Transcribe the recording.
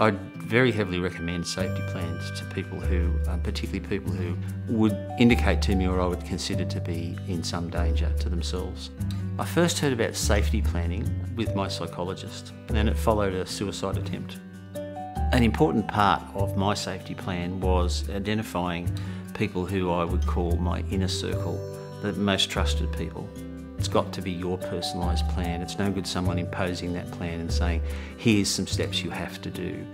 I'd very heavily recommend safety plans to people who, um, particularly people who would indicate to me or I would consider to be in some danger to themselves. I first heard about safety planning with my psychologist and it followed a suicide attempt. An important part of my safety plan was identifying people who I would call my inner circle, the most trusted people. It's got to be your personalised plan. It's no good someone imposing that plan and saying, here's some steps you have to do.